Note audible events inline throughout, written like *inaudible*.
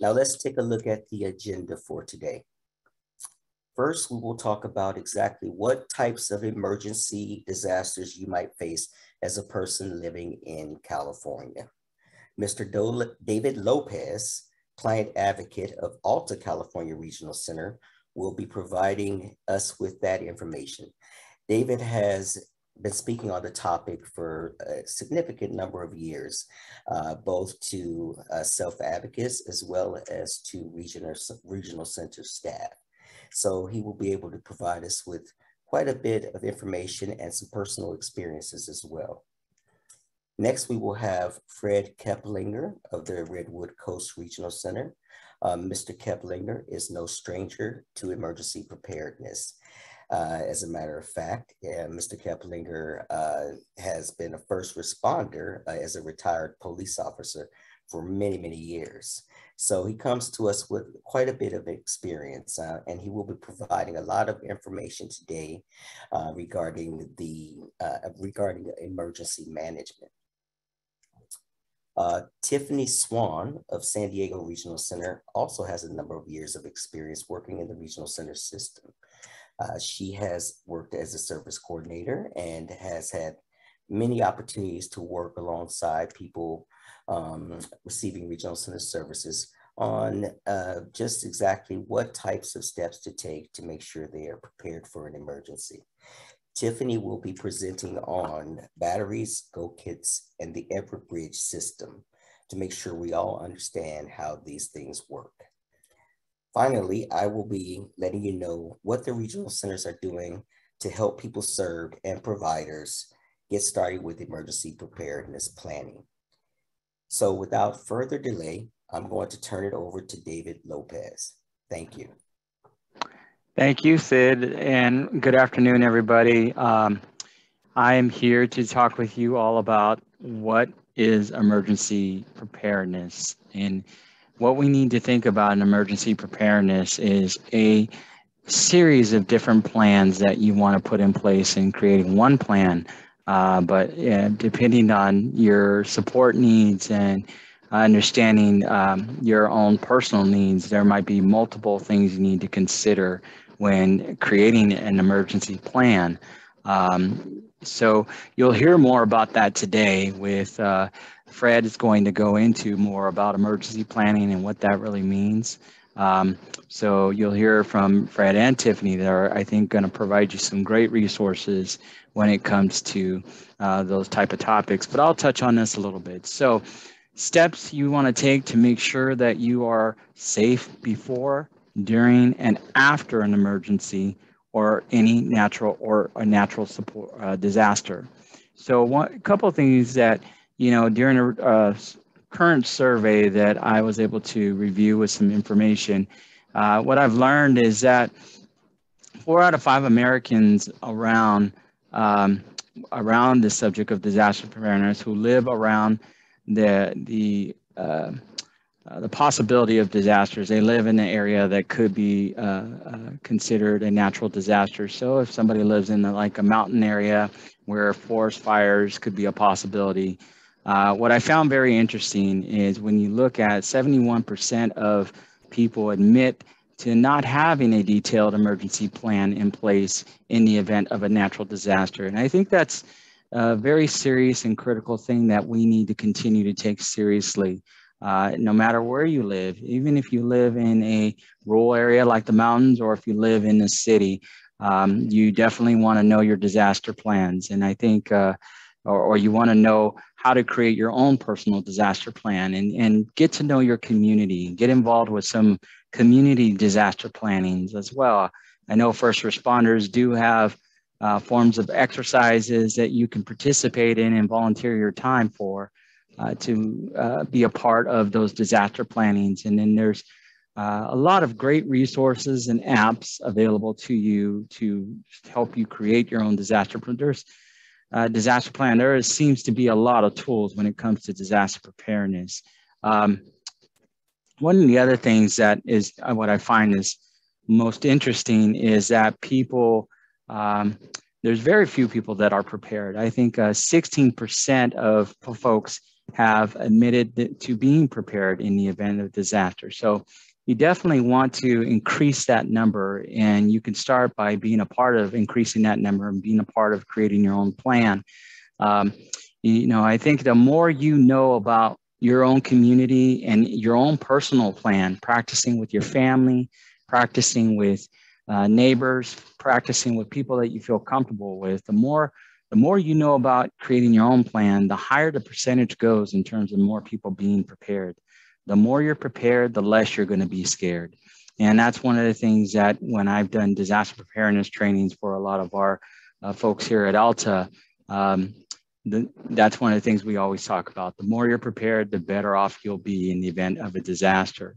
Now let's take a look at the agenda for today. First, we will talk about exactly what types of emergency disasters you might face as a person living in California. Mr. David Lopez, client advocate of Alta California Regional Center, will be providing us with that information. David has been speaking on the topic for a significant number of years, uh, both to uh, self-advocates as well as to regional, regional center staff. So he will be able to provide us with quite a bit of information and some personal experiences as well. Next, we will have Fred Keplinger of the Redwood Coast Regional Center. Um, Mr. Keplinger is no stranger to emergency preparedness. Uh, as a matter of fact, uh, Mr. Keplinger uh, has been a first responder uh, as a retired police officer for many, many years. So he comes to us with quite a bit of experience uh, and he will be providing a lot of information today uh, regarding the regarding emergency management. Uh, Tiffany Swan of San Diego Regional Center also has a number of years of experience working in the regional center system. Uh, she has worked as a service coordinator and has had many opportunities to work alongside people um, receiving regional center services on uh, just exactly what types of steps to take to make sure they are prepared for an emergency. Tiffany will be presenting on batteries, go kits, and the Everbridge system to make sure we all understand how these things work. Finally, I will be letting you know what the regional centers are doing to help people served and providers get started with emergency preparedness planning. So without further delay, I'm going to turn it over to David Lopez. Thank you. Thank you, Sid, and good afternoon, everybody. Um, I am here to talk with you all about what is emergency preparedness and what we need to think about in emergency preparedness is a series of different plans that you want to put in place in creating one plan. Uh, but depending on your support needs and understanding um, your own personal needs, there might be multiple things you need to consider when creating an emergency plan. Um, so you'll hear more about that today with uh, Fred is going to go into more about emergency planning and what that really means. Um, so you'll hear from Fred and Tiffany that are, I think, going to provide you some great resources when it comes to uh, those type of topics. But I'll touch on this a little bit. So steps you want to take to make sure that you are safe before, during, and after an emergency or any natural or a natural support uh, disaster. So one a couple of things that you know, during a uh, current survey that I was able to review with some information, uh, what I've learned is that four out of five Americans around um, around the subject of disaster preparedness who live around the the uh, uh, the possibility of disasters. They live in an area that could be uh, uh, considered a natural disaster. So if somebody lives in the, like a mountain area where forest fires could be a possibility, uh, what I found very interesting is when you look at 71% of people admit to not having a detailed emergency plan in place in the event of a natural disaster. And I think that's a very serious and critical thing that we need to continue to take seriously. Uh, no matter where you live, even if you live in a rural area like the mountains or if you live in the city, um, you definitely want to know your disaster plans. And I think, uh, or, or you want to know how to create your own personal disaster plan and, and get to know your community, get involved with some community disaster plannings as well. I know first responders do have uh, forms of exercises that you can participate in and volunteer your time for uh, to uh, be a part of those disaster plannings. And then there's uh, a lot of great resources and apps available to you to help you create your own disaster. There's uh, disaster plan, there seems to be a lot of tools when it comes to disaster preparedness. Um, one of the other things that is uh, what I find is most interesting is that people, um, there's very few people that are prepared. I think 16% uh, of folks have admitted to being prepared in the event of disaster. So you definitely want to increase that number and you can start by being a part of increasing that number and being a part of creating your own plan. Um, you know, I think the more you know about your own community and your own personal plan, practicing with your family, practicing with uh, neighbors, practicing with people that you feel comfortable with, the more the more you know about creating your own plan, the higher the percentage goes in terms of more people being prepared. The more you're prepared, the less you're going to be scared. And that's one of the things that when I've done disaster preparedness trainings for a lot of our uh, folks here at Alta, um, the, that's one of the things we always talk about. The more you're prepared, the better off you'll be in the event of a disaster.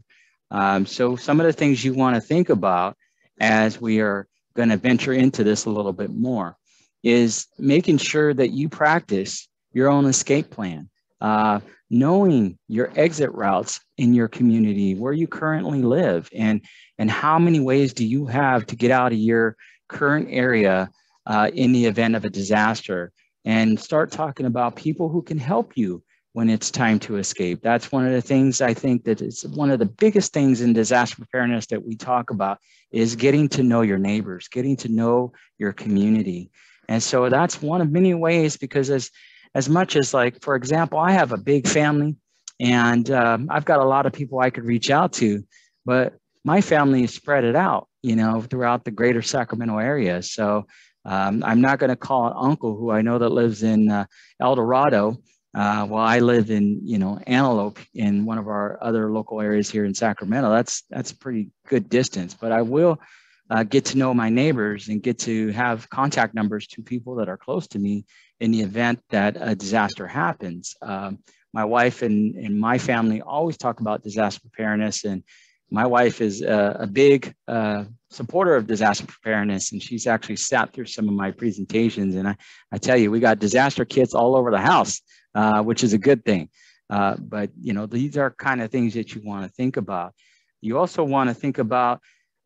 Um, so some of the things you want to think about as we are going to venture into this a little bit more is making sure that you practice your own escape plan, uh, knowing your exit routes in your community, where you currently live, and, and how many ways do you have to get out of your current area uh, in the event of a disaster, and start talking about people who can help you when it's time to escape. That's one of the things I think that is one of the biggest things in disaster preparedness that we talk about is getting to know your neighbors, getting to know your community. And so that's one of many ways because as, as much as like, for example, I have a big family and um, I've got a lot of people I could reach out to, but my family is spread it out, you know, throughout the greater Sacramento area. So um, I'm not going to call an uncle who I know that lives in uh, El Dorado. Uh, I live in, you know, Antelope in one of our other local areas here in Sacramento. That's that's a pretty good distance, but I will uh, get to know my neighbors and get to have contact numbers to people that are close to me in the event that a disaster happens. Um, my wife and, and my family always talk about disaster preparedness and my wife is a, a big uh, supporter of disaster preparedness and she's actually sat through some of my presentations and I, I tell you we got disaster kits all over the house uh, which is a good thing uh, but you know these are kind of things that you want to think about you also want to think about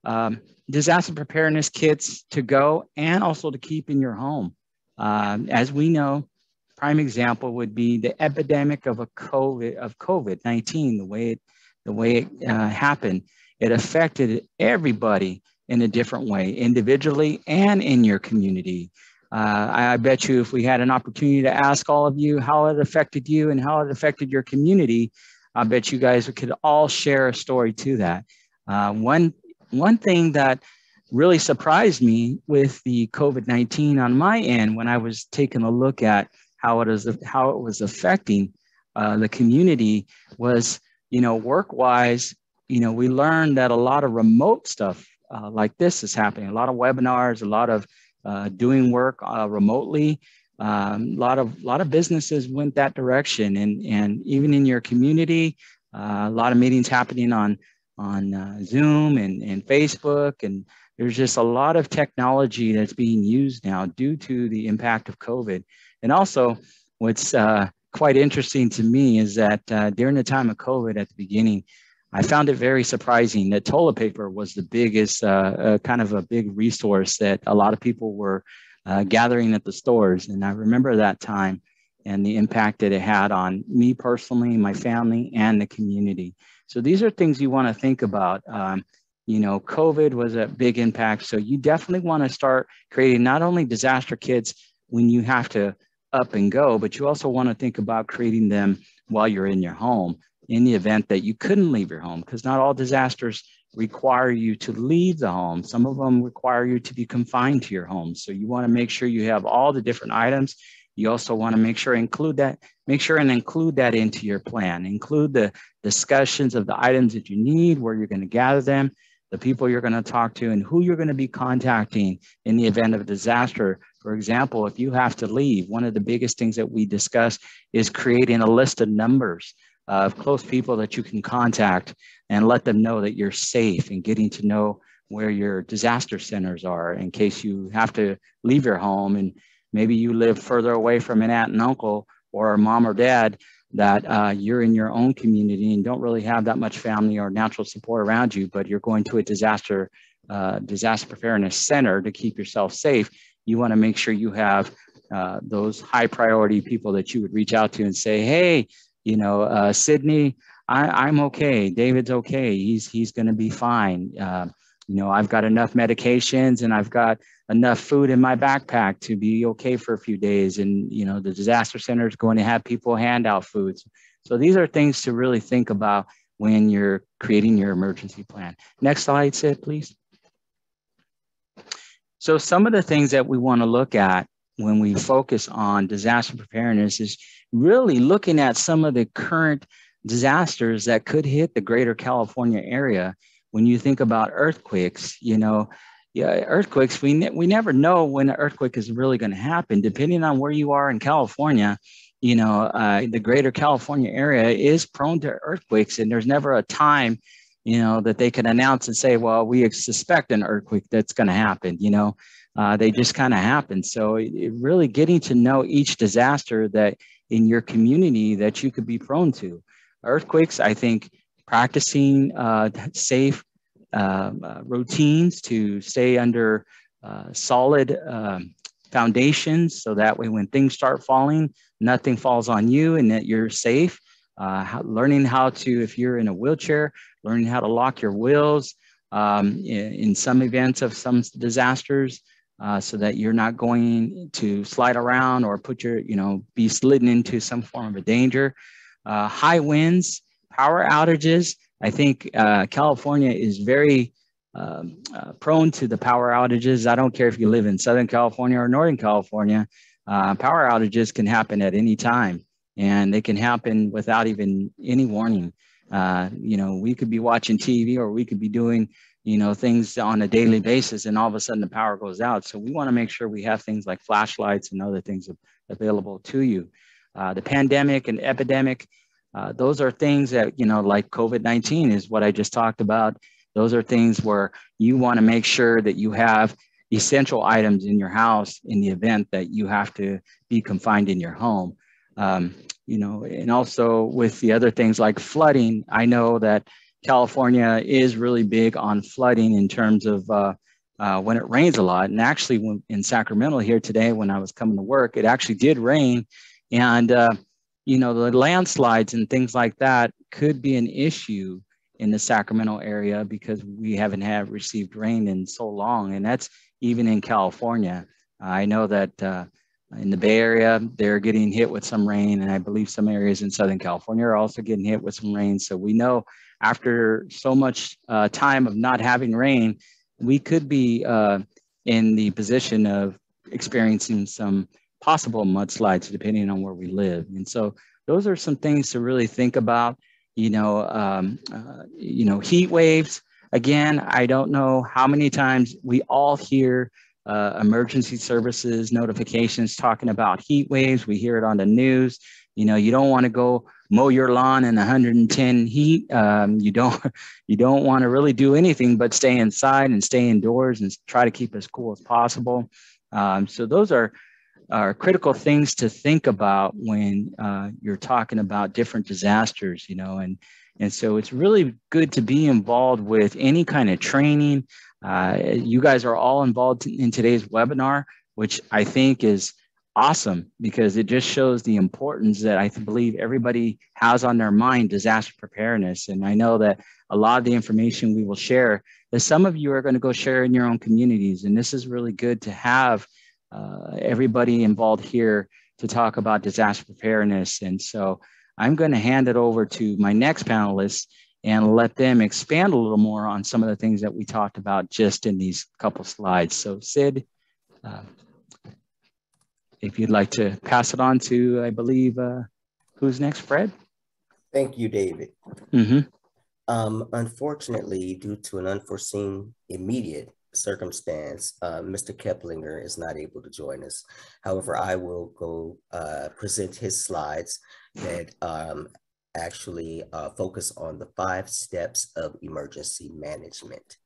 um, disaster preparedness kits to go and also to keep in your home. Um, as we know, prime example would be the epidemic of a COVID of COVID-19, the way it, the way it uh, happened. It affected everybody in a different way, individually and in your community. Uh, I, I bet you if we had an opportunity to ask all of you how it affected you and how it affected your community, I bet you guys could all share a story to that. Uh, one one thing that really surprised me with the COVID-19 on my end when I was taking a look at how it is how it was affecting uh, the community was, you know, work-wise, you know, we learned that a lot of remote stuff uh, like this is happening. A lot of webinars, a lot of uh, doing work uh, remotely. Um, a lot of lot of businesses went that direction, and and even in your community, uh, a lot of meetings happening on on uh, Zoom and, and Facebook. And there's just a lot of technology that's being used now due to the impact of COVID. And also, what's uh, quite interesting to me is that uh, during the time of COVID at the beginning, I found it very surprising that toilet paper was the biggest, uh, uh, kind of a big resource that a lot of people were uh, gathering at the stores. And I remember that time and the impact that it had on me personally, my family, and the community. So these are things you want to think about. Um, you know, COVID was a big impact. So you definitely want to start creating not only disaster kits when you have to up and go, but you also want to think about creating them while you're in your home in the event that you couldn't leave your home, because not all disasters require you to leave the home. Some of them require you to be confined to your home. So you want to make sure you have all the different items you also want to make sure include that, make sure and include that into your plan. Include the discussions of the items that you need, where you're going to gather them, the people you're going to talk to, and who you're going to be contacting in the event of a disaster. For example, if you have to leave, one of the biggest things that we discuss is creating a list of numbers of close people that you can contact and let them know that you're safe and getting to know where your disaster centers are in case you have to leave your home and Maybe you live further away from an aunt and uncle or mom or dad that uh, you're in your own community and don't really have that much family or natural support around you, but you're going to a disaster uh, disaster preparedness center to keep yourself safe. You want to make sure you have uh, those high priority people that you would reach out to and say, hey, you know, uh, Sydney, I, am okay. David's okay. He's he's going to be fine. You know, I've got enough medications and I've got enough food in my backpack to be okay for a few days. And you know, the disaster center is going to have people hand out foods. So these are things to really think about when you're creating your emergency plan. Next slide, Sid, please. So some of the things that we want to look at when we focus on disaster preparedness is really looking at some of the current disasters that could hit the greater California area. When you think about earthquakes, you know, yeah, earthquakes, we, ne we never know when an earthquake is really going to happen. Depending on where you are in California, you know, uh, the greater California area is prone to earthquakes, and there's never a time, you know, that they can announce and say, well, we suspect an earthquake that's going to happen. You know, uh, they just kind of happen. So it, it really getting to know each disaster that in your community that you could be prone to. Earthquakes, I think practicing uh, safe um, uh, routines to stay under uh, solid um, foundations so that way when things start falling, nothing falls on you and that you're safe. Uh, how, learning how to, if you're in a wheelchair, learning how to lock your wheels um, in, in, some events of some disasters uh, so that you're not going to slide around or put your, you know, be slidden into some form of a danger. Uh, high winds, power outages. I think uh, California is very um, uh, prone to the power outages. I don't care if you live in Southern California or Northern California, uh, power outages can happen at any time and they can happen without even any warning. Uh, you know, we could be watching TV or we could be doing, you know, things on a daily basis and all of a sudden the power goes out. So we want to make sure we have things like flashlights and other things available to you. Uh, the pandemic and epidemic, uh, those are things that, you know, like COVID-19 is what I just talked about. Those are things where you want to make sure that you have essential items in your house in the event that you have to be confined in your home. Um, you know, and also with the other things like flooding, I know that California is really big on flooding in terms of uh, uh, when it rains a lot. And actually, when, in Sacramento here today, when I was coming to work, it actually did rain. And, uh, you know, the landslides and things like that could be an issue in the Sacramento area because we haven't had received rain in so long. And that's even in California. I know that uh, in the Bay Area, they're getting hit with some rain, and I believe some areas in Southern California are also getting hit with some rain. So we know after so much uh, time of not having rain, we could be uh, in the position of experiencing some possible mudslides depending on where we live. And so those are some things to really think about. You know, um, uh, you know, heat waves. Again, I don't know how many times we all hear uh, emergency services notifications talking about heat waves. We hear it on the news. You know, you don't want to go mow your lawn in 110 heat. Um, you don't *laughs* you don't want to really do anything but stay inside and stay indoors and try to keep as cool as possible. Um, so those are are critical things to think about when uh, you're talking about different disasters. You know, and and so it's really good to be involved with any kind of training. Uh, you guys are all involved in today's webinar, which I think is awesome because it just shows the importance that I believe everybody has on their mind disaster preparedness. And I know that a lot of the information we will share that some of you are going to go share in your own communities. And this is really good to have uh, everybody involved here to talk about disaster preparedness. And so I'm going to hand it over to my next panelists and let them expand a little more on some of the things that we talked about just in these couple slides. So Sid, uh, if you'd like to pass it on to, I believe, uh, who's next, Fred? Thank you, David. Mm -hmm. um, unfortunately, due to an unforeseen immediate circumstance, uh, Mr. Keplinger is not able to join us. However, I will go uh, present his slides that um, actually uh, focus on the five steps of emergency management.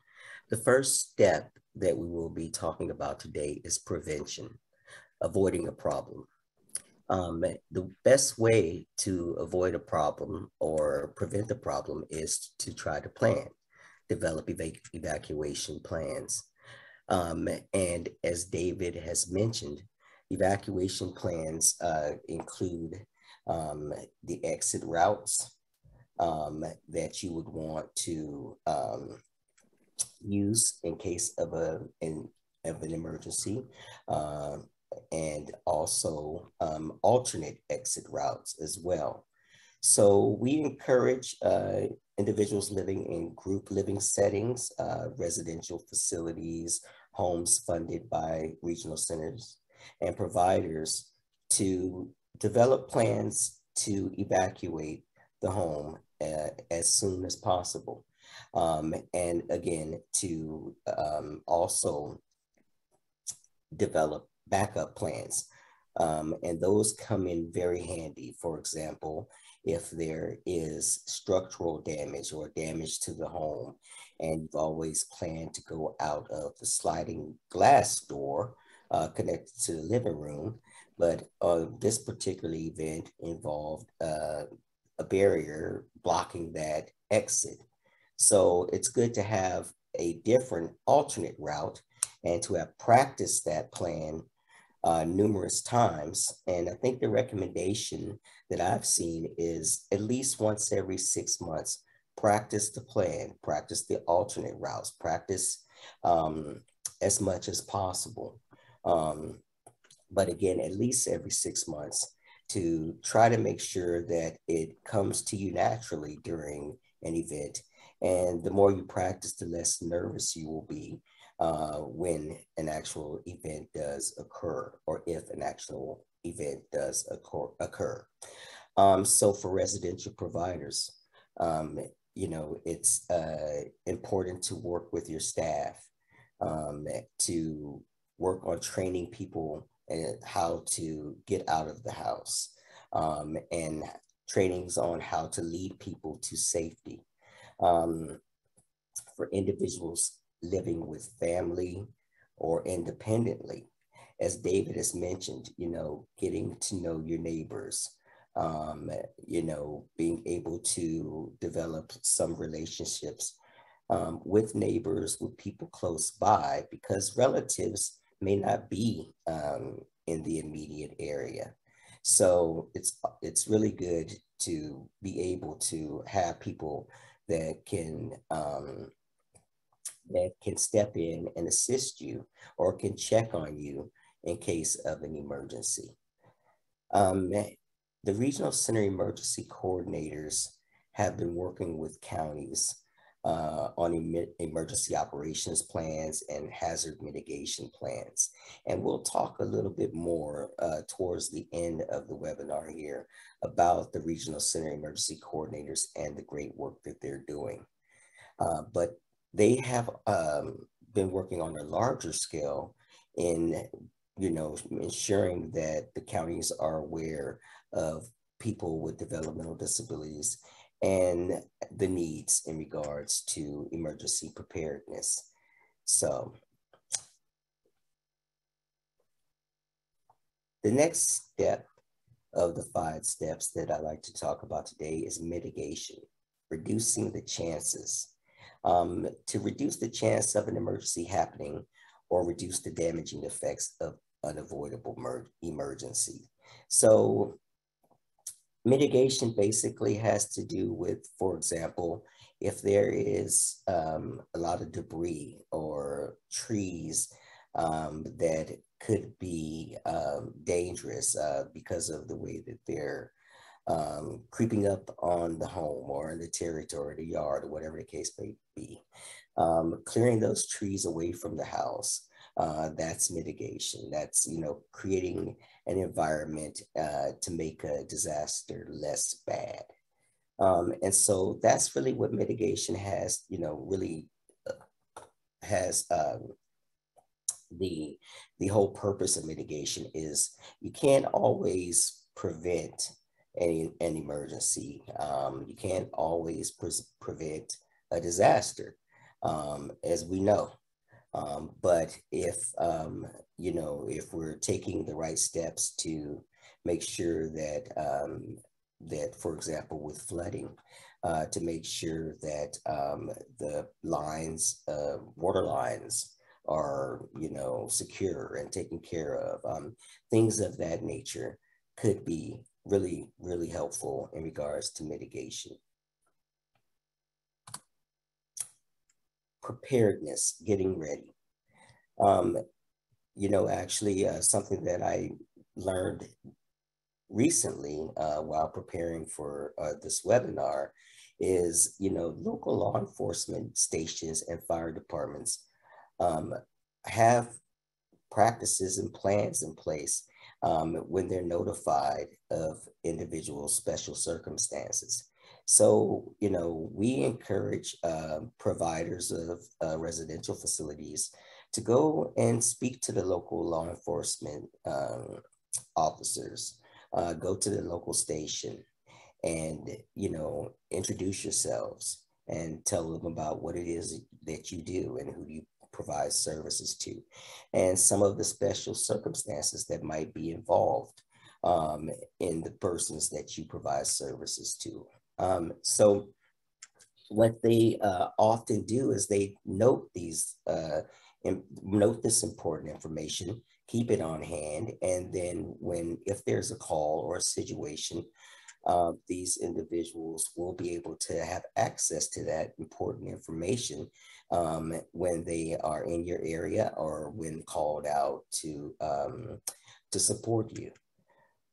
The first step that we will be talking about today is prevention, avoiding a problem. Um, the best way to avoid a problem or prevent a problem is to try to plan, develop evac evacuation plans. Um, and as David has mentioned, evacuation plans uh, include um, the exit routes um, that you would want to um, use in case of a in, of an emergency, uh, and also um, alternate exit routes as well. So we encourage uh, individuals living in group living settings, uh, residential facilities, homes funded by regional centers and providers to develop plans to evacuate the home uh, as soon as possible. Um, and again, to um, also develop backup plans. Um, and those come in very handy. For example, if there is structural damage or damage to the home, and you've always planned to go out of the sliding glass door uh, connected to the living room, but uh, this particular event involved uh, a barrier blocking that exit. So it's good to have a different alternate route and to have practiced that plan uh, numerous times. And I think the recommendation that I've seen is at least once every six months, practice the plan, practice the alternate routes, practice um, as much as possible. Um, but again, at least every six months to try to make sure that it comes to you naturally during an event. And the more you practice, the less nervous you will be uh, when an actual event does occur or if an actual event does occur. occur. Um, so for residential providers, um, you know, it's uh, important to work with your staff um, to work on training people and how to get out of the house um, and trainings on how to lead people to safety. Um, for individuals living with family or independently. As David has mentioned, you know, getting to know your neighbors, um, you know, being able to develop some relationships um, with neighbors, with people close by, because relatives may not be um, in the immediate area. So it's it's really good to be able to have people that can um, that can step in and assist you or can check on you in case of an emergency. Um, the Regional Center Emergency Coordinators have been working with counties uh, on em emergency operations plans and hazard mitigation plans. And we'll talk a little bit more uh, towards the end of the webinar here about the Regional Center Emergency Coordinators and the great work that they're doing. Uh, but they have um, been working on a larger scale in, you know, ensuring that the counties are aware of people with developmental disabilities and the needs in regards to emergency preparedness. So the next step of the five steps that I like to talk about today is mitigation, reducing the chances um, to reduce the chance of an emergency happening or reduce the damaging effects of unavoidable emergency. So mitigation basically has to do with, for example, if there is um, a lot of debris or trees um, that could be um, dangerous uh, because of the way that they're um, creeping up on the home or in the territory, the yard, or whatever the case may be. Um, clearing those trees away from the house, uh, that's mitigation. That's, you know, creating an environment uh, to make a disaster less bad. Um, and so that's really what mitigation has, you know, really uh, has um, the, the whole purpose of mitigation is you can't always prevent any an emergency. Um, you can't always pre prevent a disaster, um, as we know. Um, but if um, you know, if we're taking the right steps to make sure that um, that, for example, with flooding, uh, to make sure that um, the lines, uh, water lines, are you know secure and taken care of, things of that nature could be really, really helpful in regards to mitigation. Preparedness, getting ready. Um, you know, actually uh, something that I learned recently uh, while preparing for uh, this webinar is, you know, local law enforcement stations and fire departments um, have practices and plans in place um, when they're notified of individual special circumstances. So, you know, we encourage uh, providers of uh, residential facilities to go and speak to the local law enforcement um, officers, uh, go to the local station and, you know, introduce yourselves and tell them about what it is that you do and who you provide services to, and some of the special circumstances that might be involved um, in the persons that you provide services to. Um, so what they uh, often do is they note these, uh, note this important information, keep it on hand, and then when, if there's a call or a situation, uh, these individuals will be able to have access to that important information um, when they are in your area or when called out to, um, to support you.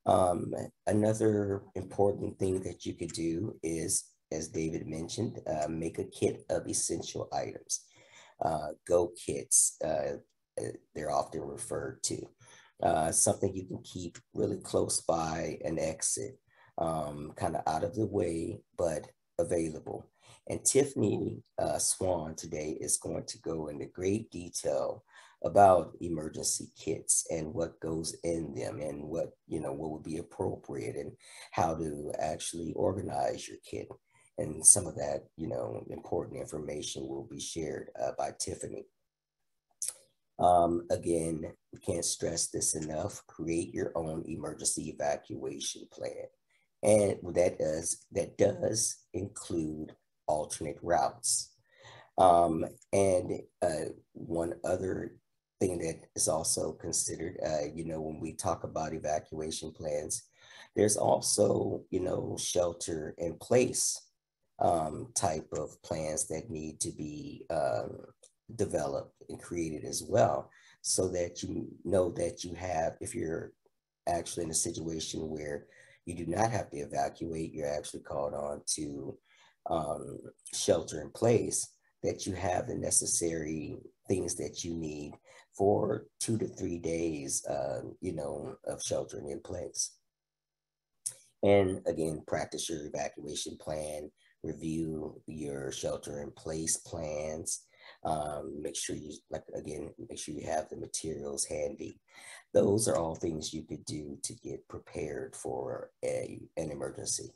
Um, another important thing that you could do is, as David mentioned, uh, make a kit of essential items. Uh, go kits, uh, they're often referred to. Uh, something you can keep really close by an exit, um, kind of out of the way, but available. And Tiffany uh, Swan today is going to go into great detail about emergency kits and what goes in them and what, you know, what would be appropriate and how to actually organize your kit. And some of that, you know, important information will be shared uh, by Tiffany. Um, again, we can't stress this enough. Create your own emergency evacuation plan. And that does, that does include alternate routes. Um, and uh, one other thing that is also considered, uh, you know, when we talk about evacuation plans, there's also, you know, shelter in place um, type of plans that need to be um, developed and created as well, so that you know that you have, if you're actually in a situation where you do not have to evacuate, you're actually called on to um, shelter in place, that you have the necessary things that you need for two to three days, uh, you know, of sheltering in place. And again, practice your evacuation plan, review your shelter in place plans, um, make sure you, like again, make sure you have the materials handy. Those are all things you could do to get prepared for a, an emergency.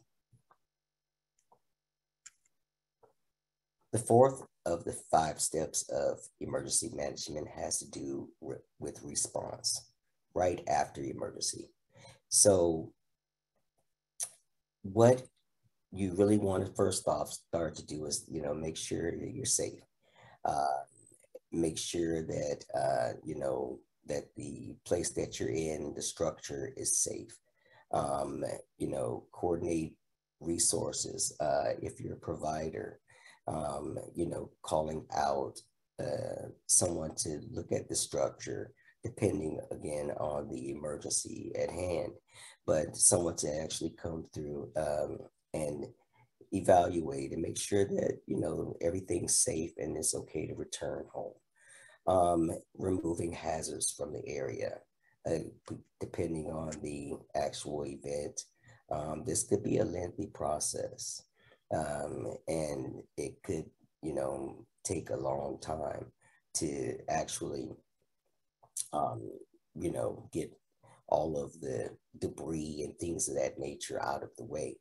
The fourth of the five steps of emergency management has to do re with response right after emergency. So what you really want to first off start to do is, you know, make sure that you're safe. Uh, make sure that, uh, you know, that the place that you're in, the structure is safe. Um, you know, coordinate resources uh, if you're a provider um, you know, calling out uh, someone to look at the structure, depending again on the emergency at hand, but someone to actually come through um, and evaluate and make sure that, you know, everything's safe and it's okay to return home. Um, removing hazards from the area, uh, depending on the actual event. Um, this could be a lengthy process um, and it could, you know, take a long time to actually, um, you know, get all of the debris and things of that nature out of the way.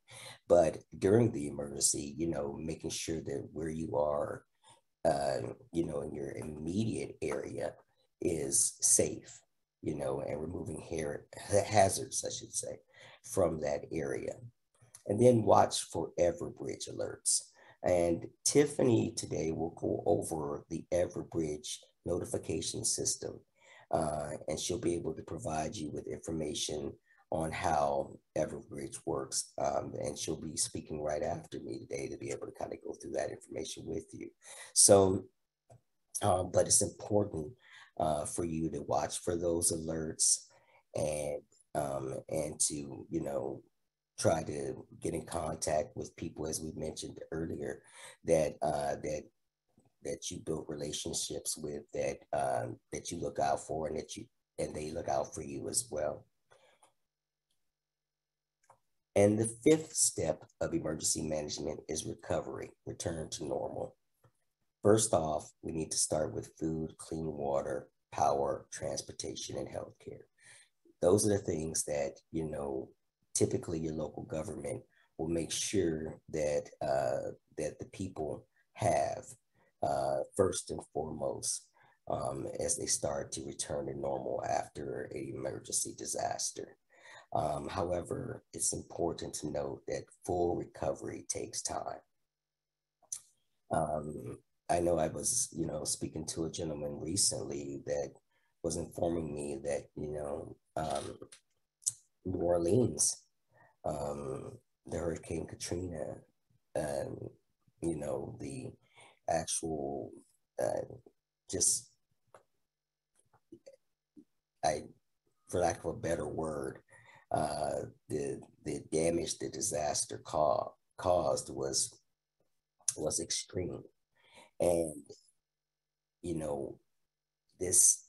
But during the emergency, you know, making sure that where you are, uh, you know, in your immediate area is safe, you know, and removing hair, hazards, I should say, from that area and then watch for Everbridge alerts. And Tiffany today will go over the Everbridge notification system, uh, and she'll be able to provide you with information on how Everbridge works. Um, and she'll be speaking right after me today to be able to kind of go through that information with you. So, um, but it's important uh, for you to watch for those alerts and um, and to you know try to get in contact with people as we mentioned earlier that uh, that that you build relationships with that um, that you look out for and that you and they look out for you as well. And the fifth step of emergency management is recovery, return to normal. First off, we need to start with food, clean water, power, transportation, and healthcare. Those are the things that, you know, typically your local government will make sure that, uh, that the people have uh, first and foremost um, as they start to return to normal after a emergency disaster. Um, however, it's important to note that full recovery takes time. Um, I know I was, you know, speaking to a gentleman recently that was informing me that, you know, um, New Orleans, um, the Hurricane Katrina, and, you know, the actual uh, just I for lack of a better word, uh, the the damage the disaster ca- caused was was extreme, and you know this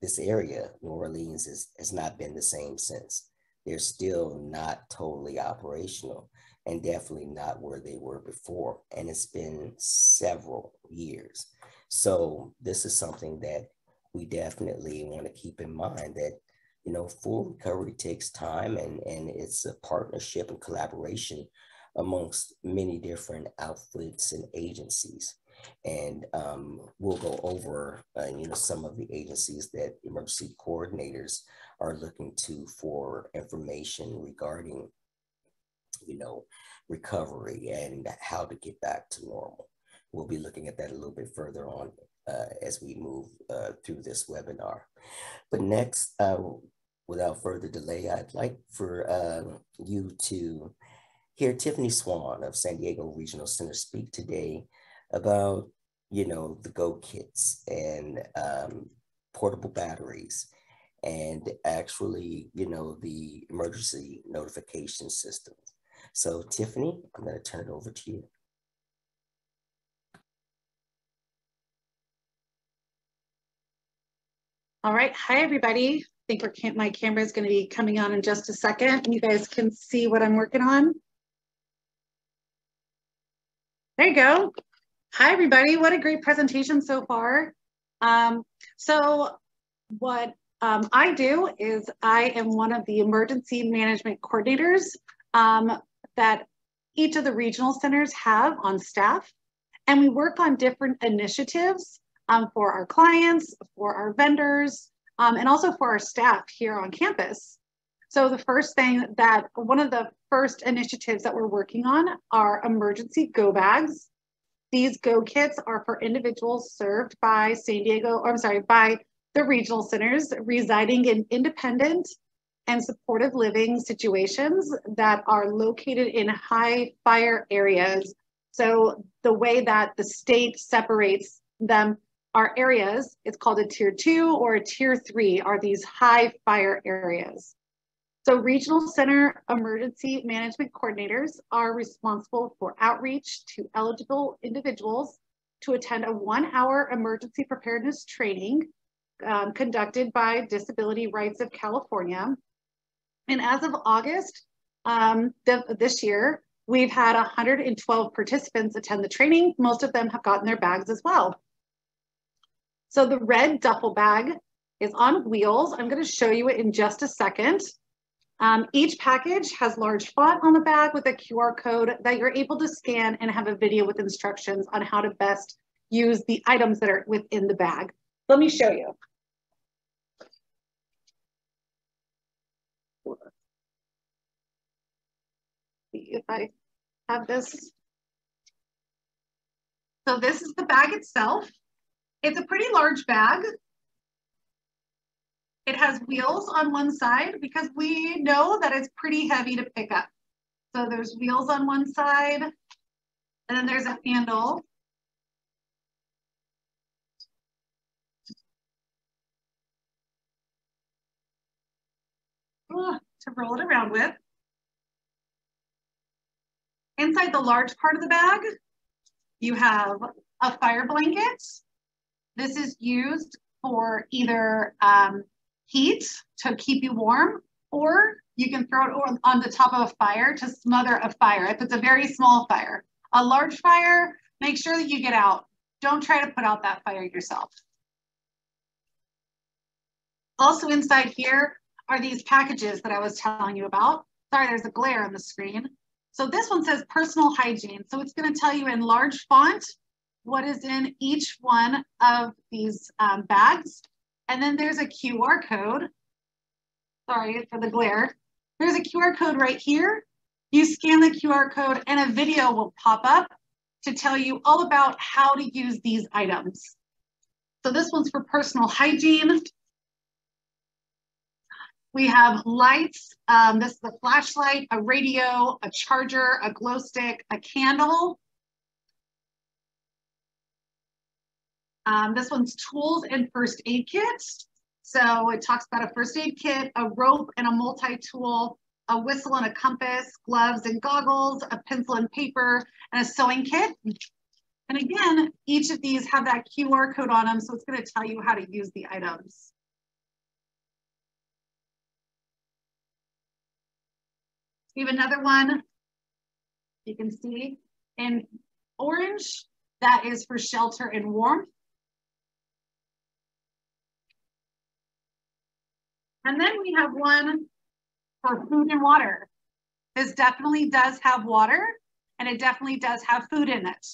this area, New Orleans, is, has not been the same since. They're still not totally operational and definitely not where they were before. And it's been several years. So this is something that we definitely want to keep in mind that, you know, full recovery takes time and, and it's a partnership and collaboration amongst many different outfits and agencies. And um, we'll go over, uh, you know, some of the agencies that emergency coordinators are looking to for information regarding you know, recovery and how to get back to normal. We'll be looking at that a little bit further on as we move uh, through this webinar. But next, uh, without further delay, I'd like for uh, you to hear Tiffany Swan of San Diego Regional Center speak today about, you know, the Go kits and um, portable batteries and actually, you know, the emergency notification systems. So Tiffany, I'm going to turn it over to you. All right. Hi, everybody. I think my camera is going to be coming on in just a second. You guys can see what I'm working on. There you go. Hi, everybody. What a great presentation so far. Um, so what um, I do is I am one of the emergency management coordinators um, that each of the regional centers have on staff. And we work on different initiatives um, for our clients, for our vendors, um, and also for our staff here on campus. So the first thing that one of the first initiatives that we're working on are emergency go bags. These go kits are for individuals served by San Diego, or I'm sorry, by the regional centers residing in independent and supportive living situations that are located in high fire areas. So the way that the state separates them are areas, it's called a tier two or a tier three are these high fire areas. So regional center emergency management coordinators are responsible for outreach to eligible individuals to attend a one hour emergency preparedness training um, conducted by Disability Rights of California and as of August um, th this year, we've had 112 participants attend the training. Most of them have gotten their bags as well. So the red duffel bag is on wheels. I'm gonna show you it in just a second. Um, each package has large font on the bag with a QR code that you're able to scan and have a video with instructions on how to best use the items that are within the bag. Let me show you. see if I have this. So this is the bag itself. It's a pretty large bag. It has wheels on one side because we know that it's pretty heavy to pick up. So there's wheels on one side, and then there's a handle. To roll it around with. Inside the large part of the bag, you have a fire blanket. This is used for either um, heat to keep you warm, or you can throw it on the top of a fire to smother a fire if it's a very small fire. A large fire, make sure that you get out. Don't try to put out that fire yourself. Also inside here are these packages that I was telling you about. Sorry, there's a glare on the screen. So this one says personal hygiene. So it's gonna tell you in large font what is in each one of these um, bags. And then there's a QR code. Sorry for the glare. There's a QR code right here. You scan the QR code and a video will pop up to tell you all about how to use these items. So this one's for personal hygiene. We have lights. Um, this is a flashlight, a radio, a charger, a glow stick, a candle. Um, this one's tools and first aid kits. So it talks about a first aid kit, a rope and a multi-tool, a whistle and a compass, gloves and goggles, a pencil and paper, and a sewing kit. And again, each of these have that QR code on them, so it's gonna tell you how to use the items. We have another one, you can see in orange, that is for shelter and warmth. And then we have one for food and water. This definitely does have water and it definitely does have food in it.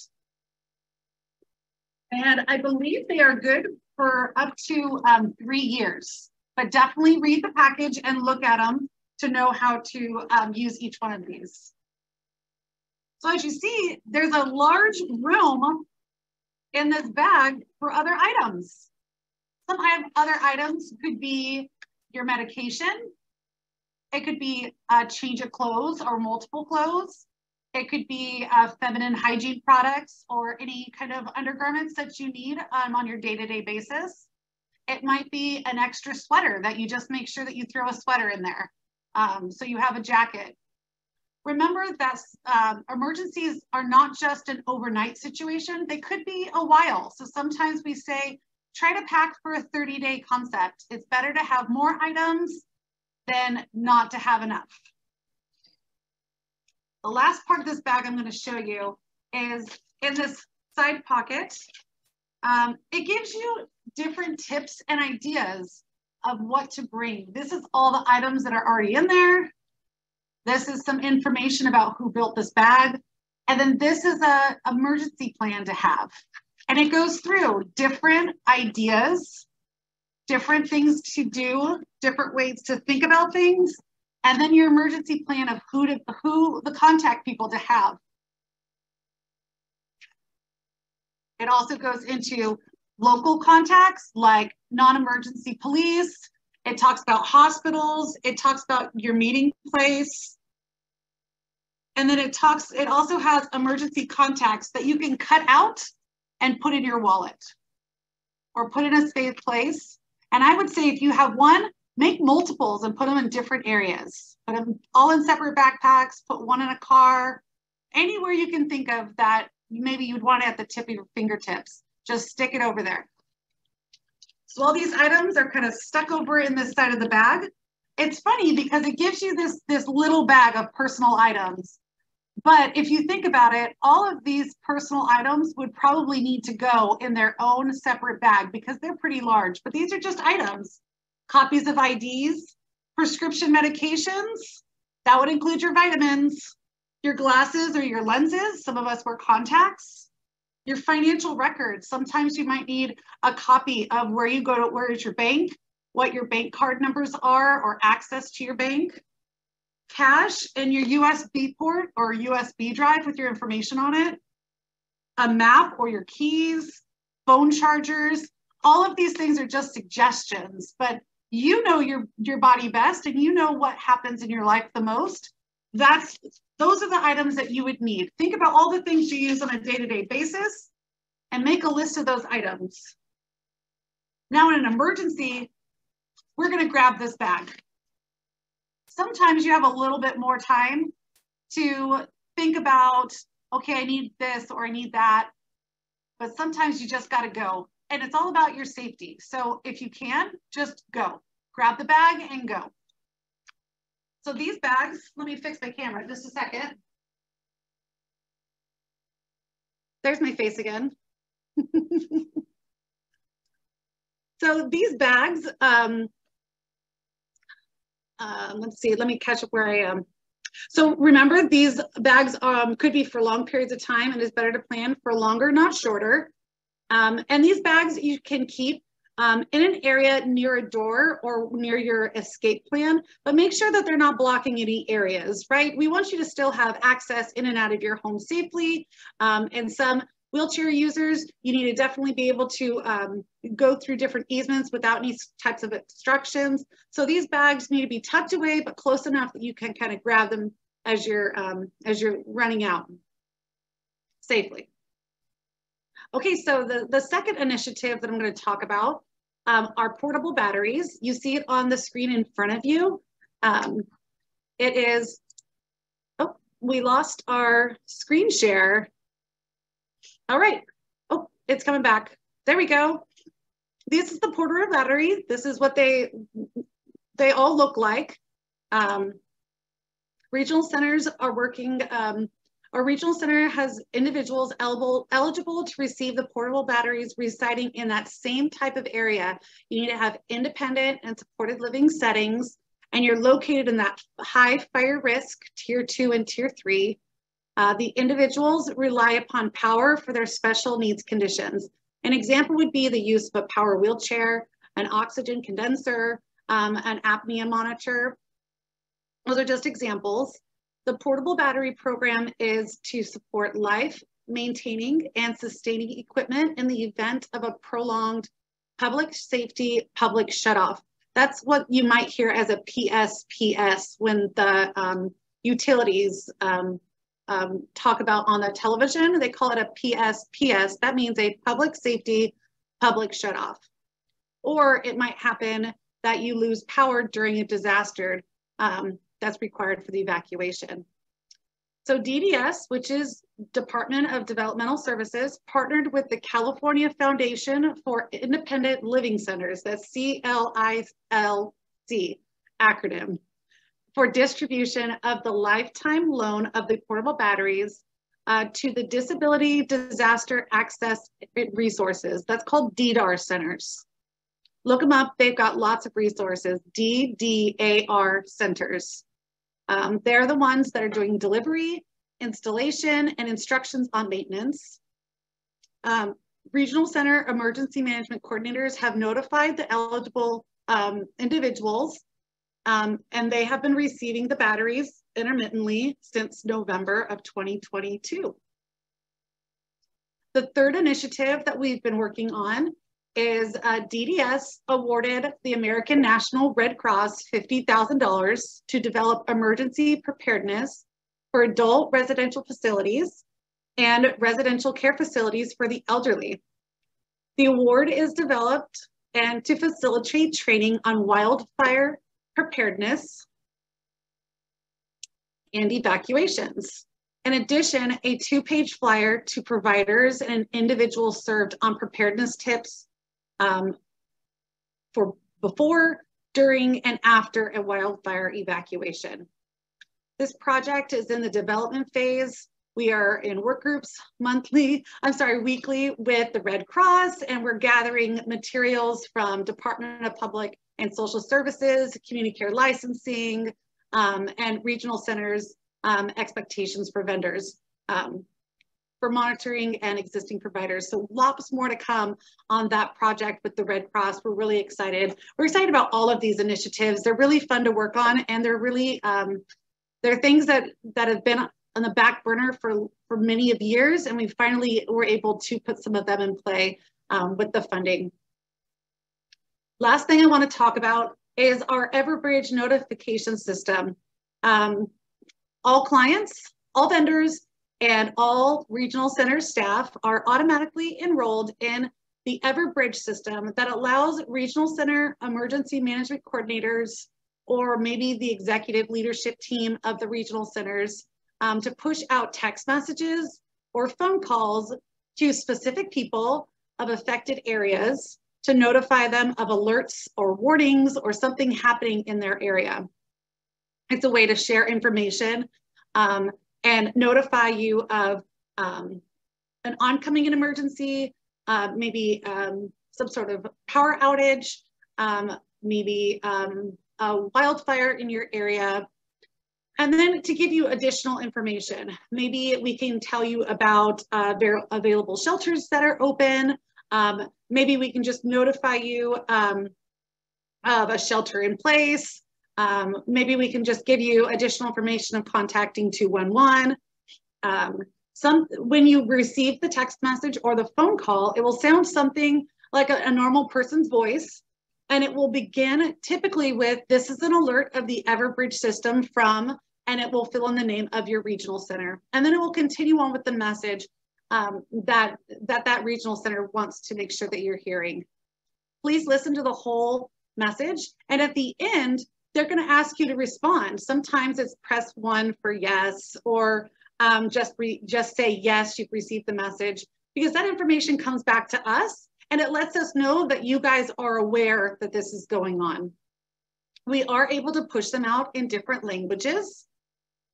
And I believe they are good for up to um, three years, but definitely read the package and look at them to know how to um, use each one of these. So as you see, there's a large room in this bag for other items. Some other items could be your medication. It could be a change of clothes or multiple clothes. It could be uh, feminine hygiene products or any kind of undergarments that you need um, on your day-to-day -day basis. It might be an extra sweater that you just make sure that you throw a sweater in there. Um, so you have a jacket. Remember that um, emergencies are not just an overnight situation. They could be a while. So sometimes we say, try to pack for a 30 day concept. It's better to have more items than not to have enough. The last part of this bag I'm gonna show you is in this side pocket. Um, it gives you different tips and ideas of what to bring. This is all the items that are already in there. This is some information about who built this bag. And then this is a emergency plan to have. And it goes through different ideas, different things to do, different ways to think about things, and then your emergency plan of who to who the contact people to have. It also goes into local contacts like non-emergency police. It talks about hospitals. It talks about your meeting place. And then it talks, it also has emergency contacts that you can cut out and put in your wallet or put in a safe place. And I would say if you have one, make multiples and put them in different areas. Put them all in separate backpacks, put one in a car, anywhere you can think of that maybe you'd want it at the tip of your fingertips. Just stick it over there. So all these items are kind of stuck over in this side of the bag. It's funny because it gives you this, this little bag of personal items but if you think about it, all of these personal items would probably need to go in their own separate bag because they're pretty large. But these are just items, copies of IDs, prescription medications, that would include your vitamins, your glasses or your lenses. Some of us wear contacts. Your financial records. Sometimes you might need a copy of where you go to, where is your bank, what your bank card numbers are, or access to your bank cash in your USB port or USB drive with your information on it, a map or your keys, phone chargers. All of these things are just suggestions, but you know your your body best and you know what happens in your life the most. That's those are the items that you would need. Think about all the things you use on a day-to-day basis and make a list of those items. Now in an emergency we're going to grab this bag sometimes you have a little bit more time to think about okay i need this or i need that but sometimes you just got to go and it's all about your safety. So if you can, just go. Grab the bag and go. So these bags, let me fix my camera just a second. There's my face again. *laughs* so these bags, um, uh, let's see, let me catch up where I am. So remember, these bags um, could be for long periods of time and it's better to plan for longer, not shorter. Um, and these bags you can keep um, in an area near a door or near your escape plan, but make sure that they're not blocking any areas, right? We want you to still have access in and out of your home safely. Um, and some wheelchair users, you need to definitely be able to um, go through different easements without any types of obstructions. So these bags need to be tucked away, but close enough that you can kind of grab them as you're, um, as you're running out safely. Okay, so the, the second initiative that I'm going to talk about um, are portable batteries. You see it on the screen in front of you. Um, it is, oh, we lost our screen share. All right. Oh, it's coming back. There we go. This is the portable battery. This is what they, they all look like. Um, regional centers are working um, our regional center has individuals eligible, eligible to receive the portable batteries residing in that same type of area. You need to have independent and supported living settings, and you're located in that high fire risk, tier two and tier three. Uh, the individuals rely upon power for their special needs conditions. An example would be the use of a power wheelchair, an oxygen condenser, um, an apnea monitor. Those are just examples. The portable battery program is to support life, maintaining and sustaining equipment in the event of a prolonged public safety public shutoff. That's what you might hear as a PSPS when the um, utilities um, um, talk about on the television. They call it a PSPS. That means a public safety public shutoff. Or it might happen that you lose power during a disaster. Um, that's required for the evacuation. So DDS, which is Department of Developmental Services, partnered with the California Foundation for Independent Living Centers, that's CFILC acronym, for distribution of the lifetime loan of the portable batteries uh, to the Disability Disaster Access Resources. That's called DDAR centers. Look them up, they've got lots of resources, DDAR centers. Um, they're the ones that are doing delivery, installation, and instructions on maintenance. Um, Regional Center Emergency Management Coordinators have notified the eligible um, individuals um, and they have been receiving the batteries intermittently since November of 2022. The third initiative that we've been working on is uh, DDS awarded the American National Red Cross $50,000 to develop emergency preparedness for adult residential facilities and residential care facilities for the elderly. The award is developed and to facilitate training on wildfire preparedness and evacuations. In addition, a two-page flyer to providers and individuals served on preparedness tips um, for before, during, and after a wildfire evacuation. This project is in the development phase. We are in work groups monthly, I'm sorry, weekly with the Red Cross, and we're gathering materials from Department of Public and Social Services, community care licensing, um, and regional centers um, expectations for vendors. Um, for monitoring and existing providers. So lots more to come on that project with the Red Cross. We're really excited. We're excited about all of these initiatives. They're really fun to work on and they're really, um, they're things that, that have been on the back burner for, for many of years and we finally were able to put some of them in play um, with the funding. Last thing I want to talk about is our Everbridge notification system. Um, all clients, all vendors, and all regional center staff are automatically enrolled in the Everbridge system that allows regional center emergency management coordinators or maybe the executive leadership team of the regional centers um, to push out text messages or phone calls to specific people of affected areas to notify them of alerts or warnings or something happening in their area. It's a way to share information um, and notify you of um, an oncoming emergency, uh, maybe um, some sort of power outage, um, maybe um, a wildfire in your area, and then to give you additional information, maybe we can tell you about uh, available shelters that are open. Um, maybe we can just notify you um, of a shelter in place. Um, maybe we can just give you additional information of contacting 211. Um, some, when you receive the text message or the phone call, it will sound something like a, a normal person's voice. And it will begin typically with, this is an alert of the Everbridge system from and it will fill in the name of your regional center. And then it will continue on with the message um, that, that that regional center wants to make sure that you're hearing. Please listen to the whole message. And at the end, they're gonna ask you to respond. Sometimes it's press one for yes, or um, just, just say yes, you've received the message, because that information comes back to us and it lets us know that you guys are aware that this is going on. We are able to push them out in different languages.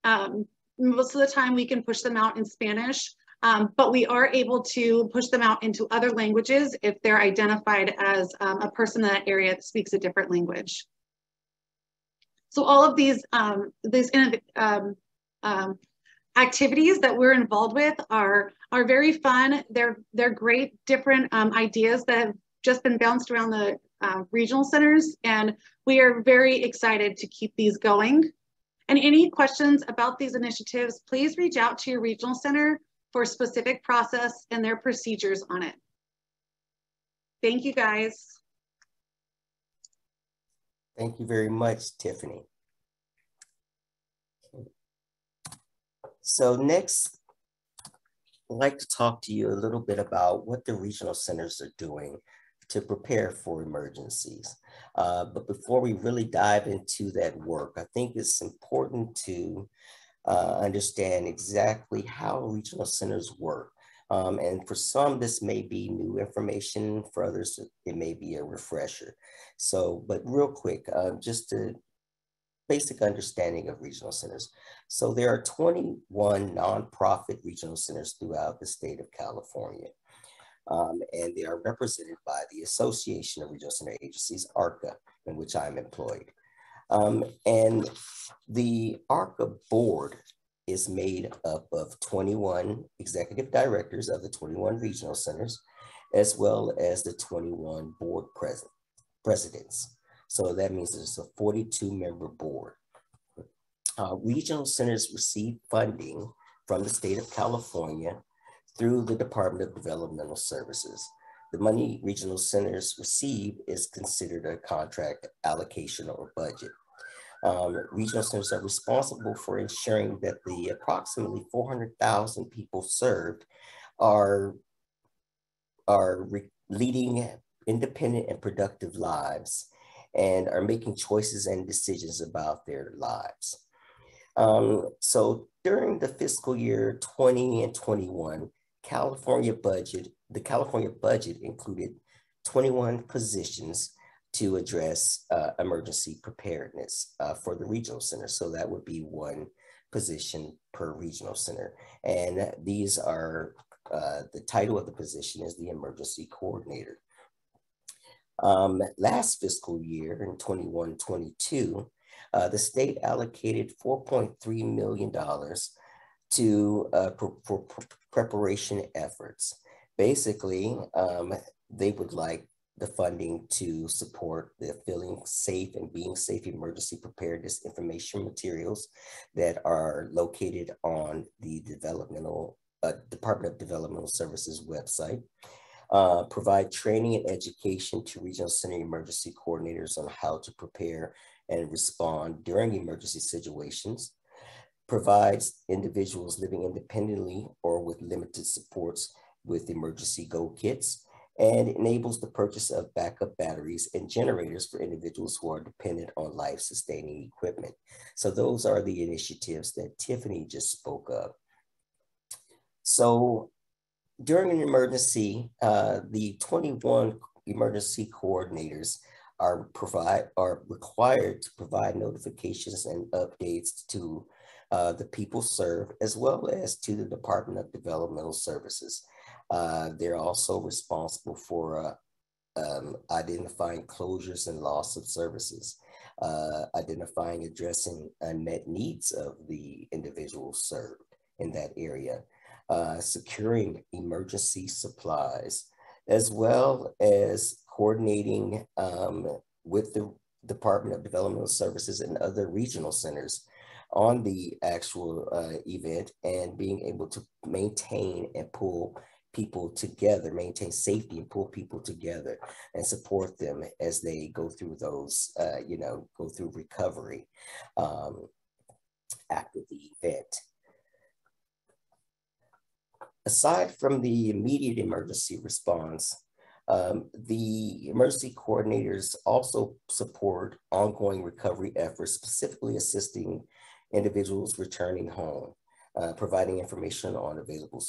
Um, most of the time we can push them out in Spanish, um, but we are able to push them out into other languages if they're identified as um, a person in that area that speaks a different language. So all of these, um, these um, um, activities that we're involved with are, are very fun. They're, they're great different um, ideas that have just been bounced around the uh, regional centers and we are very excited to keep these going. And any questions about these initiatives, please reach out to your regional center for specific process and their procedures on it. Thank you guys. Thank you very much, Tiffany. So next, I'd like to talk to you a little bit about what the regional centers are doing to prepare for emergencies. Uh, but before we really dive into that work, I think it's important to uh, understand exactly how regional centers work. Um, and for some, this may be new information. For others, it may be a refresher. So, but real quick, uh, just a basic understanding of regional centers. So there are 21 nonprofit regional centers throughout the state of California um, and they are represented by the Association of Regional Center Agencies, ARCA, in which I'm employed. Um, and the ARCA board is made up of 21 executive directors of the 21 regional centers, as well as the 21 board president, presidents. So that means it's a 42 member board. Uh, regional centers receive funding from the state of California through the Department of Developmental Services. The money regional centers receive is considered a contract allocation or budget. Um, regional centers are responsible for ensuring that the approximately 400,000 people served are, are leading independent and productive lives and are making choices and decisions about their lives. Um, so during the fiscal year 20 and 21, California budget, the California budget included 21 positions to address uh, emergency preparedness uh, for the regional center. So that would be one position per regional center. And these are, uh, the title of the position is the emergency coordinator. Um, last fiscal year in 21-22, uh, the state allocated $4.3 million to uh, for, preparation efforts. Basically, um, they would like the funding to support the feeling safe and being safe emergency preparedness information materials that are located on the developmental uh, Department of Developmental Services website. uh, provide training and education to regional center emergency coordinators on how to prepare and respond during emergency situations, provides individuals living independently or with limited supports with emergency go kits, and enables the purchase of backup batteries and generators for individuals who are dependent on life-sustaining equipment. So those are the initiatives that Tiffany just spoke of. So during an emergency, uh, the 21 emergency coordinators are provide are required to provide notifications and updates to uh, the people served as well as to the Department of Developmental Services. Uh, they're also responsible for uh, um, identifying closures and loss of services, uh, identifying, addressing unmet needs of the individuals served in that area, uh, securing emergency supplies, as well as coordinating um, with the Department of Developmental Services and other regional centers on the actual uh, event and being able to maintain and pull people together, maintain safety and pull people together and support them as they go through those, uh, you know, go through recovery um, after the event. Aside from the immediate emergency response, um, the emergency coordinators also support ongoing recovery efforts, specifically assisting individuals returning home, uh, providing information on available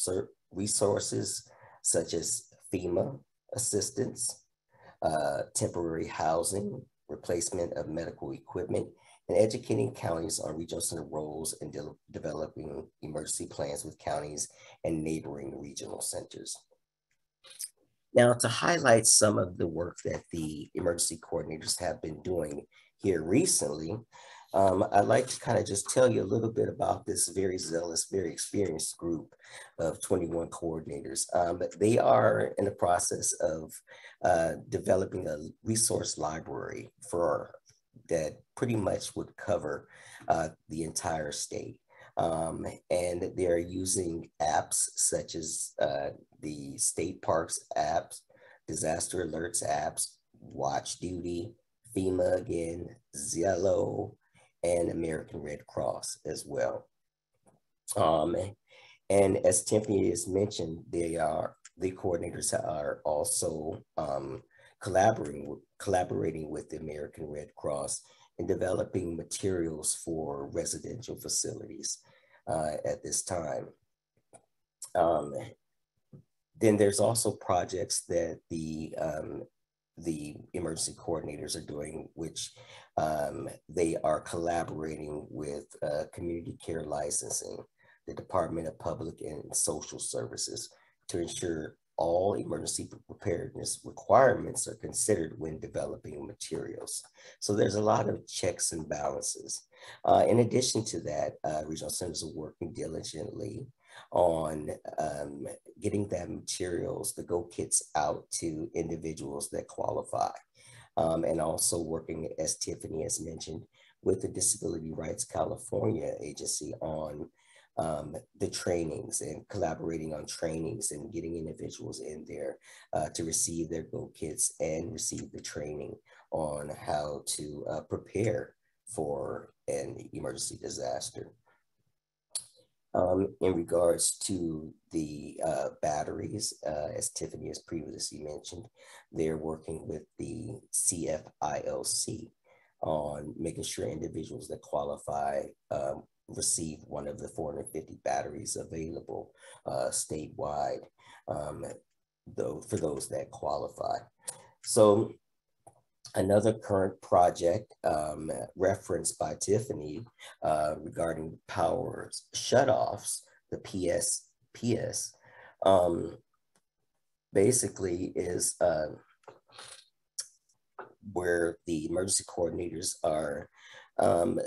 resources such as FEMA assistance, uh, temporary housing, replacement of medical equipment, and educating counties on regional center roles in de developing emergency plans with counties and neighboring regional centers. Now, to highlight some of the work that the emergency coordinators have been doing here recently, um, I'd like to kind of just tell you a little bit about this very zealous, very experienced group of 21 coordinators. Um, they are in the process of uh, developing a resource library for that pretty much would cover uh, the entire state. Um, and they're using apps such as uh, the state parks apps, disaster alerts apps, Watch Duty, FEMA again, Zello, and American Red Cross as well. Um, and as Tiffany has mentioned, they are the coordinators are also um, collaborating collaborating with the American Red Cross in developing materials for residential facilities uh, at this time. Um, then there's also projects that the um, the emergency coordinators are doing, which um, they are collaborating with uh, community care licensing, the Department of Public and Social Services to ensure all emergency preparedness requirements are considered when developing materials. So there's a lot of checks and balances. Uh, in addition to that, uh, regional centers are working diligently on um, getting that materials, the Go Kits out to individuals that qualify. Um, and also working, as Tiffany has mentioned, with the Disability Rights California agency on um, the trainings and collaborating on trainings and getting individuals in there uh, to receive their Go Kits and receive the training on how to uh, prepare for an emergency disaster. Um, in regards to the uh, batteries, uh, as Tiffany has previously mentioned, they're working with the CFILC on making sure individuals that qualify um, receive one of the 450 batteries available uh, statewide um, though, for those that qualify. So another current project um, referenced by Tiffany uh, regarding power shutoffs, the PS, um, basically is uh, where the emergency coordinators are um,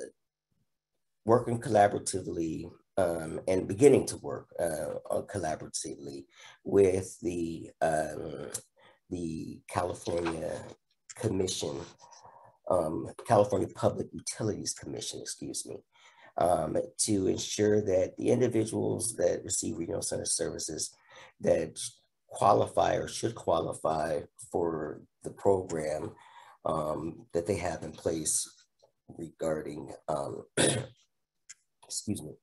working collaboratively um, and beginning to work uh, collaboratively with the um, the California Commission, um, California Public Utilities Commission, excuse me, um, to ensure that the individuals that receive regional center services that qualify or should qualify for the program um, that they have in place regarding, um, *clears throat* excuse me,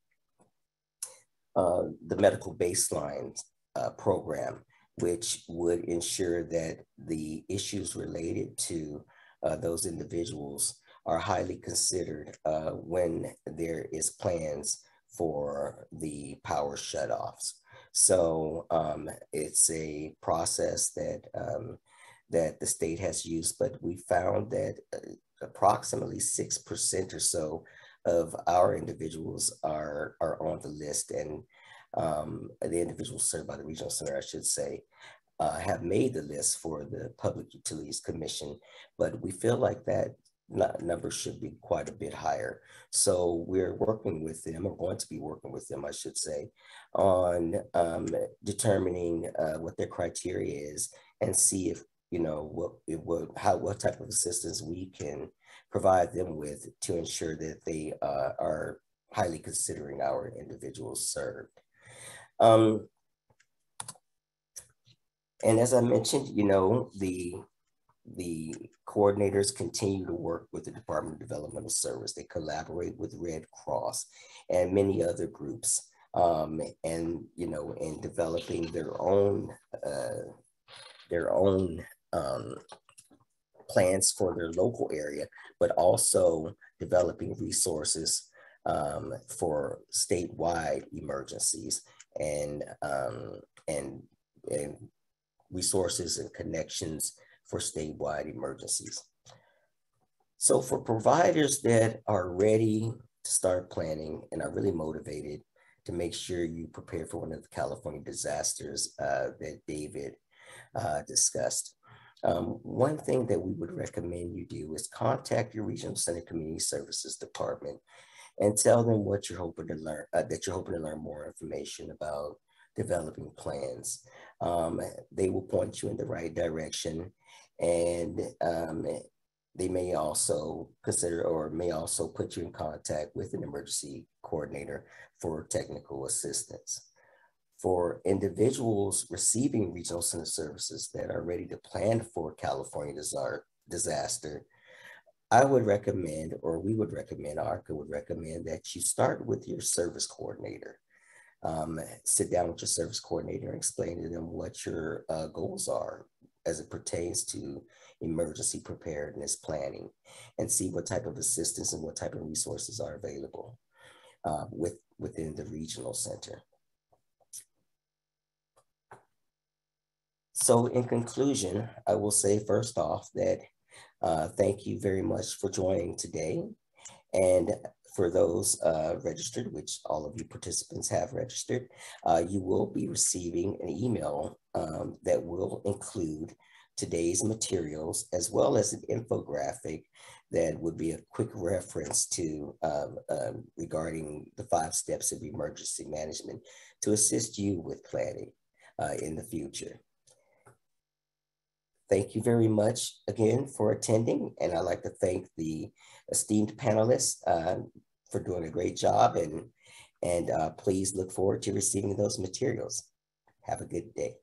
uh, the medical baseline uh, program, which would ensure that the issues related to uh, those individuals are highly considered uh, when there is plans for the power shutoffs. So um, it's a process that um, that the state has used, but we found that uh, approximately 6% or so of our individuals are, are on the list and um, the individuals served by the regional center, I should say, uh, have made the list for the Public Utilities Commission, but we feel like that number should be quite a bit higher. So we're working with them, or going to be working with them, I should say, on um, determining uh, what their criteria is and see if, you know, what, what, how, what type of assistance we can provide them with to ensure that they uh, are highly considering our individuals served. Um, and as I mentioned, you know, the the coordinators continue to work with the Department of Developmental Service. They collaborate with Red Cross and many other groups, um, and you know, in developing their own uh, their own um, plans for their local area, but also developing resources um, for statewide emergencies and um, and and resources and connections for statewide emergencies. So for providers that are ready to start planning and are really motivated to make sure you prepare for one of the California disasters uh, that David uh, discussed. Um, one thing that we would recommend you do is contact your Regional Center Community Services Department and tell them what you're hoping to learn, uh, that you're hoping to learn more information about developing plans. Um, they will point you in the right direction and um, they may also consider or may also put you in contact with an emergency coordinator for technical assistance. For individuals receiving regional center services that are ready to plan for California disaster, I would recommend, or we would recommend, ARCA would recommend that you start with your service coordinator. Um, sit down with your service coordinator and explain to them what your uh, goals are as it pertains to emergency preparedness planning and see what type of assistance and what type of resources are available uh, with, within the regional center. So in conclusion, I will say first off that uh, thank you very much for joining today. And for those uh, registered, which all of you participants have registered, uh, you will be receiving an email um, that will include today's materials as well as an infographic that would be a quick reference to um, um, regarding the five steps of emergency management to assist you with planning uh, in the future. Thank you very much again for attending. And I'd like to thank the esteemed panelists uh, for doing a great job and, and uh, please look forward to receiving those materials. Have a good day.